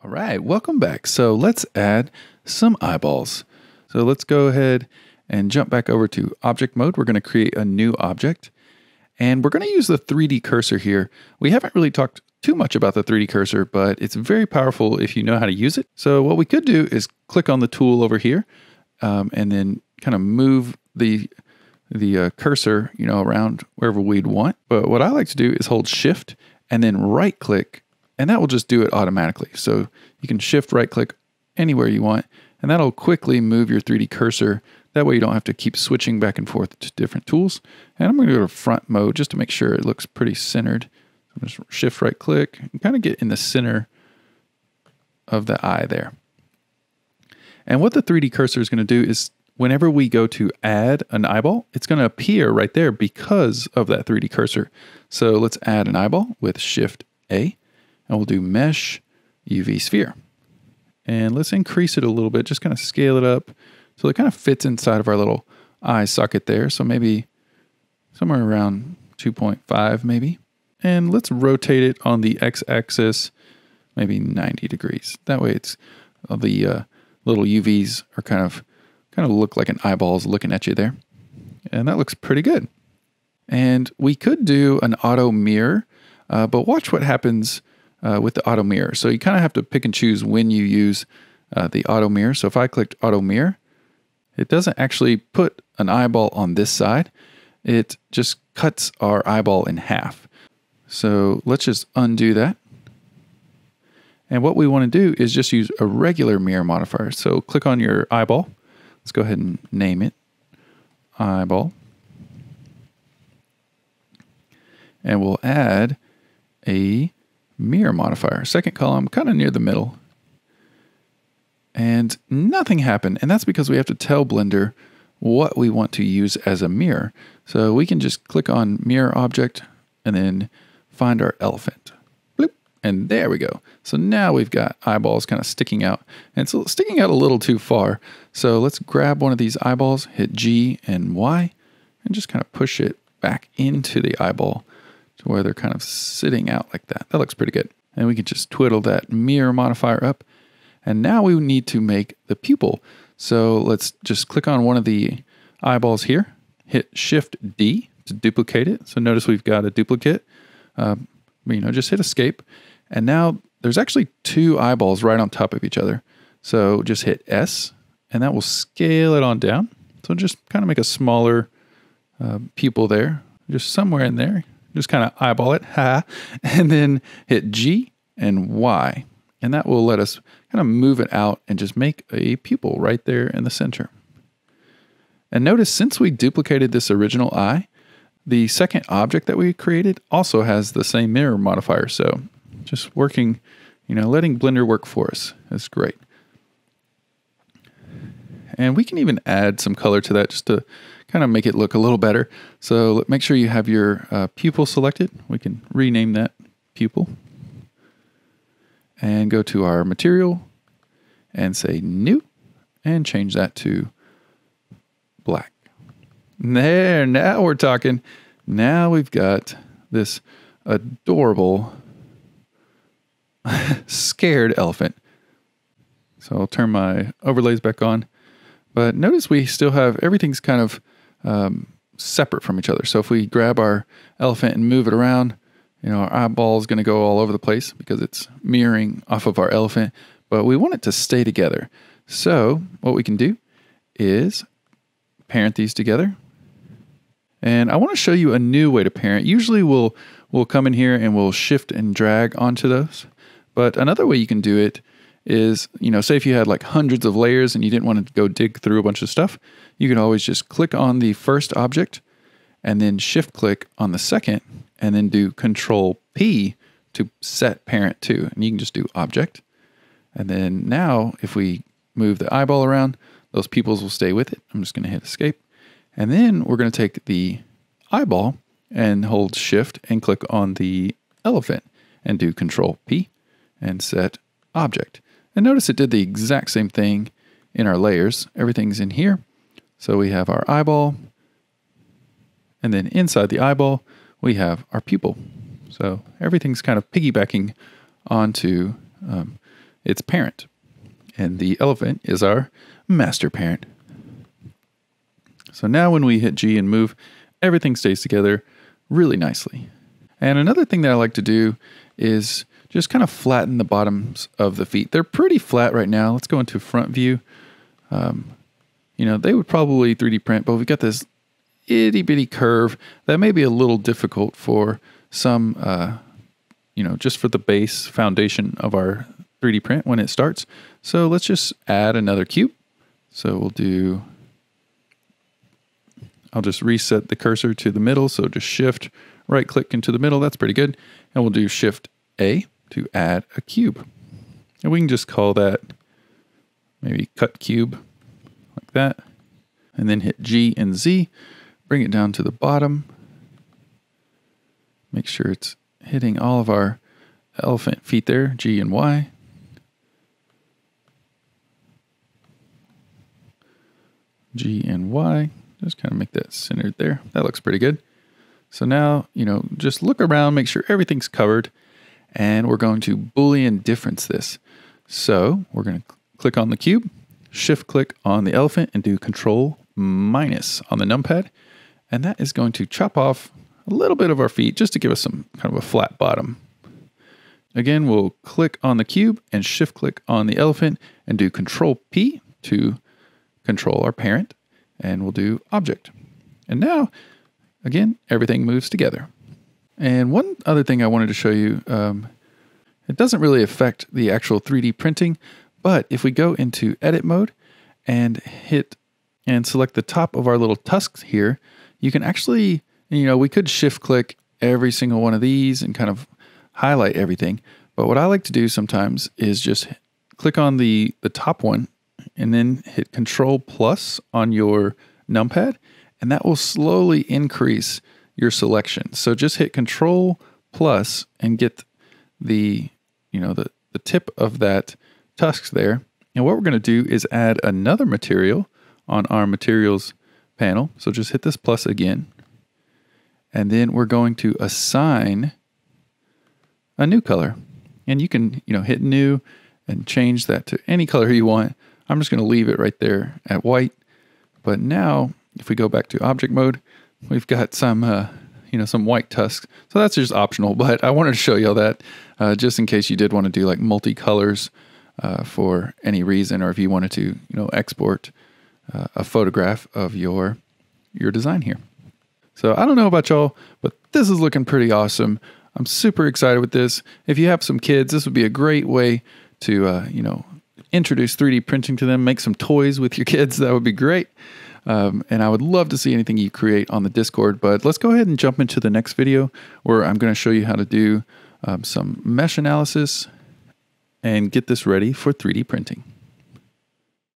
All right, welcome back. So let's add some eyeballs. So let's go ahead and jump back over to object mode. We're going to create a new object and we're going to use the 3D cursor here. We haven't really talked too much about the 3D cursor, but it's very powerful if you know how to use it. So what we could do is click on the tool over here um, and then kind of move the the uh, cursor, you know, around wherever we'd want. But what I like to do is hold shift and then right click and that will just do it automatically. So you can shift right click anywhere you want, and that'll quickly move your 3D cursor. That way you don't have to keep switching back and forth to different tools. And I'm to go to front mode just to make sure it looks pretty centered. So I'm just shift right click and kind of get in the center of the eye there. And what the 3D cursor is going to do is whenever we go to add an eyeball, it's going to appear right there because of that 3D cursor. So let's add an eyeball with Shift A and we'll do mesh UV sphere. And let's increase it a little bit, just kind of scale it up so it kind of fits inside of our little eye socket there. So maybe somewhere around 2.5 maybe. And let's rotate it on the x-axis, maybe 90 degrees. That way it's uh, the uh, little UVs are kind of kind of look like an eyeballs looking at you there. And that looks pretty good. And we could do an auto mirror, uh, but watch what happens uh, with the auto mirror. So you kind of have to pick and choose when you use uh, the auto mirror. So if I clicked auto mirror, it doesn't actually put an eyeball on this side. It just cuts our eyeball in half. So let's just undo that. And what we want to do is just use a regular mirror modifier. So click on your eyeball. Let's go ahead and name it eyeball. And we'll add a mirror modifier. Second column, kind of near the middle. And nothing happened. And that's because we have to tell Blender what we want to use as a mirror. So we can just click on mirror object and then find our elephant. Bloop, and there we go. So now we've got eyeballs kind of sticking out. And it's sticking out a little too far. So let's grab one of these eyeballs, hit G and Y, and just kind of push it back into the eyeball to where they're kind of sitting out like that. That looks pretty good. And we can just twiddle that mirror modifier up. And now we need to make the pupil. So let's just click on one of the eyeballs here, hit Shift D to duplicate it. So notice we've got a duplicate. Uh, you know, just hit Escape. And now there's actually two eyeballs right on top of each other. So just hit S, and that will scale it on down. So just kind of make a smaller uh, pupil there, just somewhere in there. Just kind of eyeball it, ha, and then hit G and Y. And that will let us kind of move it out and just make a pupil right there in the center. And notice since we duplicated this original eye, the second object that we created also has the same mirror modifier. So just working, you know, letting Blender work for us is great. And we can even add some color to that just to kind of make it look a little better. So make sure you have your uh, pupil selected. We can rename that pupil. And go to our material and say new and change that to black. There, now we're talking. Now we've got this adorable scared elephant. So I'll turn my overlays back on. But notice we still have everything's kind of um, separate from each other. So if we grab our elephant and move it around, you know, our eyeball is going to go all over the place because it's mirroring off of our elephant, but we want it to stay together. So what we can do is parent these together. And I want to show you a new way to parent. Usually we'll we'll come in here and we'll shift and drag onto those. But another way you can do it is, you know, say if you had like hundreds of layers and you didn't want to go dig through a bunch of stuff, you can always just click on the first object and then shift click on the second and then do control P to set parent to. And you can just do object. And then now if we move the eyeball around, those pupils will stay with it. I'm just going to hit escape. And then we're going to take the eyeball and hold shift and click on the elephant and do control P and set object. And notice it did the exact same thing in our layers. Everything's in here. So we have our eyeball, and then inside the eyeball, we have our pupil. So everything's kind of piggybacking onto um, its parent. And the elephant is our master parent. So now when we hit G and move, everything stays together really nicely. And another thing that I like to do is just kind of flatten the bottoms of the feet. They're pretty flat right now. Let's go into front view. Um, you know, they would probably 3D print, but we've got this itty bitty curve that may be a little difficult for some, uh, you know, just for the base foundation of our 3D print when it starts. So let's just add another cube. So we'll do, I'll just reset the cursor to the middle. So just shift, right click into the middle. That's pretty good. And we'll do shift A to add a cube. And we can just call that maybe cut cube like that. And then hit G and Z, bring it down to the bottom. Make sure it's hitting all of our elephant feet there, G and Y. G and Y. Just kind of make that centered there. That looks pretty good. So now, you know, just look around, make sure everything's covered, and we're going to Boolean difference this. So we're going to click on the cube, shift click on the elephant, and do control minus on the numpad. And that is going to chop off a little bit of our feet just to give us some kind of a flat bottom. Again, we'll click on the cube and shift click on the elephant and do control P to control our parent. And we'll do object. And now, again, everything moves together. And one other thing I wanted to show you, um, it doesn't really affect the actual 3D printing, but if we go into edit mode and hit and select the top of our little tusks here, you can actually, you know, we could shift click every single one of these and kind of highlight everything. But what I like to do sometimes is just click on the, the top one and then hit control plus on your numpad and that will slowly increase your selection. So just hit control plus and get the, you know, the, the tip of that tusk there. And what we're going to do is add another material on our materials panel. So just hit this plus again. And then we're going to assign a new color. And you can, you know, hit new and change that to any color you want. I'm just going to leave it right there at white. But now, if we go back to object mode, we've got some, uh, you know, some white tusks. So that's just optional, but I wanted to show you all that uh, just in case you did want to do like multicolors uh, for any reason, or if you wanted to, you know, export uh, a photograph of your your design here. So I don't know about y'all, but this is looking pretty awesome. I'm super excited with this. If you have some kids, this would be a great way to, uh, you know, introduce 3D printing to them, make some toys with your kids. That would be great. Um, and I would love to see anything you create on the Discord. But let's go ahead and jump into the next video where I'm going to show you how to do um, some mesh analysis and get this ready for 3D printing.